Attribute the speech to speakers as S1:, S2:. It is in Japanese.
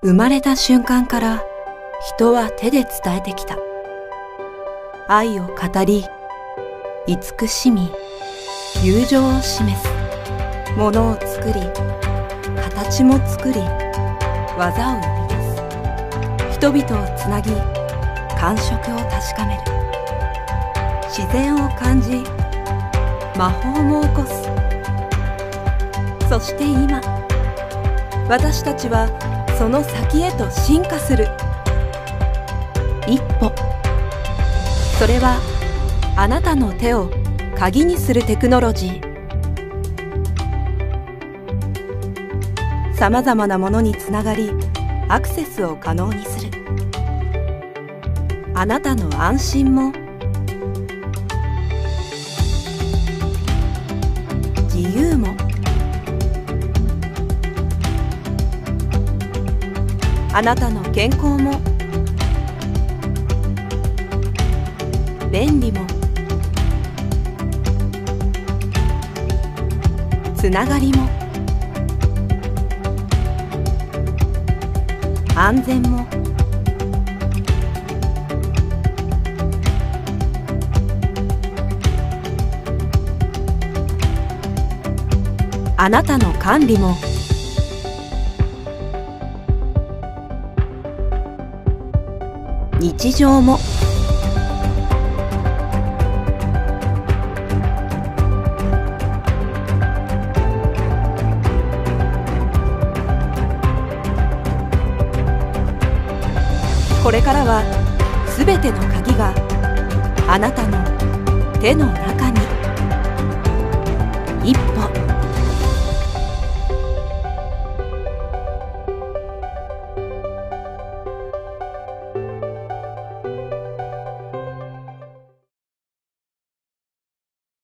S1: 生まれた瞬間から人は手で伝えてきた。愛を語り、慈しみ、友情を示す。ものを作り、形も作り、技を生み出す。人々をつなぎ、感触を確かめる。自然を感じ、魔法も起こす。そして今、私たちはその先へと進化する。一歩。それはあなたの手を鍵にするテクノロジー。さまざまなものにつながりアクセスを可能にする。あなたの安心もあなたの健康も。便利も。つながりも。安全も。あなたの管理も。日常も。これからはすべての鍵があなたの手の中に。一歩。